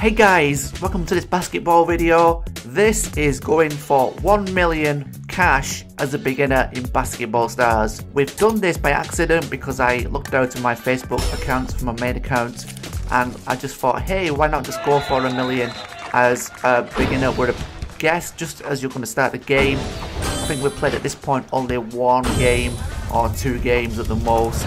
Hey guys, welcome to this basketball video. This is going for 1 million cash as a beginner in Basketball Stars. We've done this by accident because I looked out to my Facebook account from my main account and I just thought, hey, why not just go for a million as a beginner with a guest just as you're going to start the game. I think we've played at this point only one game or two games at the most.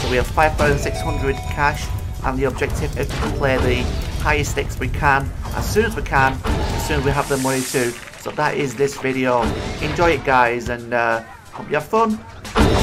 So we have 5,600 cash and the objective is to play the highest stakes we can as soon as we can, as soon as we have the money to. So that is this video. Enjoy it guys and uh, hope you have fun.